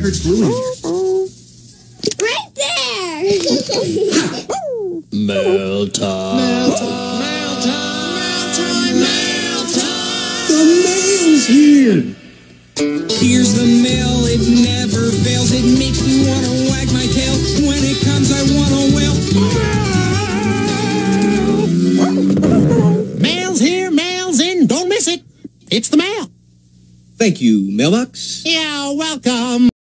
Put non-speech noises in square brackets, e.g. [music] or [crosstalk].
Where's Bluey? Right there! Mail [laughs] time. Mail time. Mail time. Mail time. The mail's here. Here's the mail, it never fails. It makes me want to wag my tail. When it comes, I want to wail. Mail's here, mail's in. Don't miss it. It's the mail. Thank you, Mailbox. Yeah, welcome.